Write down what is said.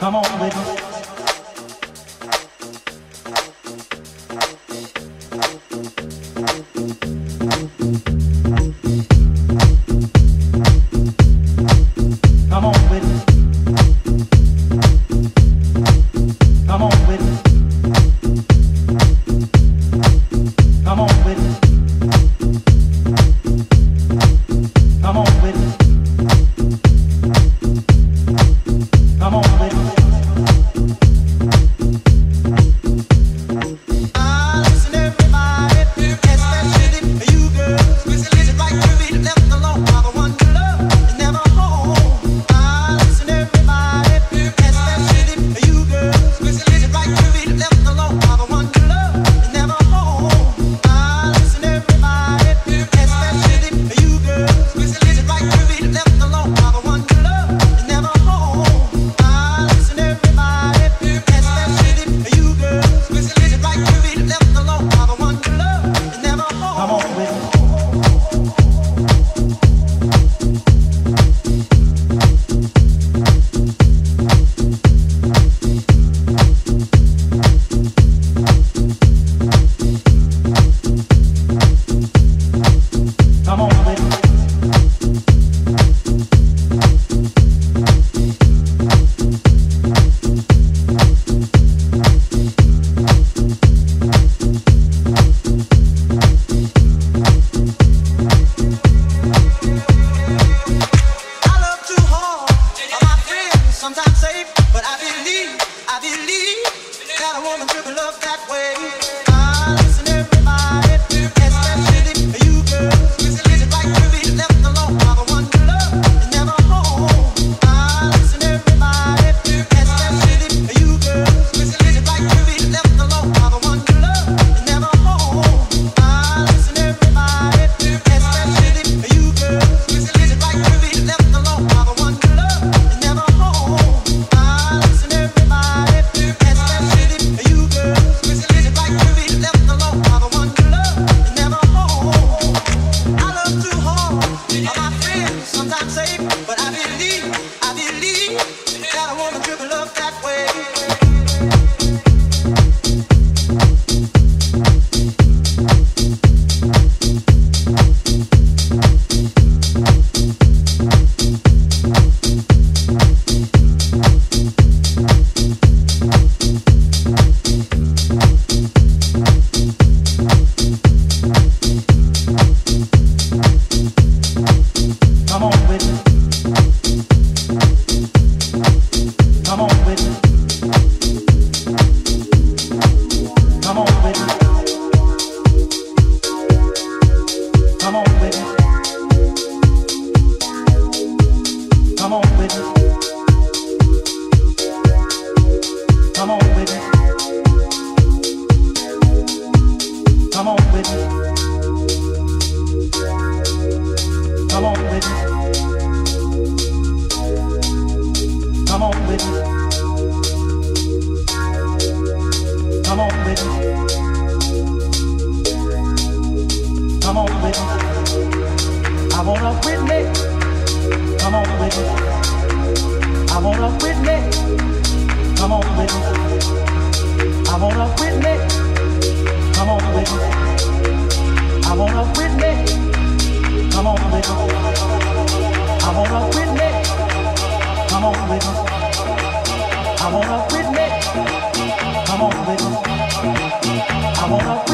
Come on, baby. sometimes safe. Come on with it. Come on with. Come on with. Come on with. Come on with. Come on with. I wanna witness. Come on with. I wanna witness. Come on. I wanna quit me. Come on baby. I wanna me. Come on. I want me. Come on. I want me. Come on. I want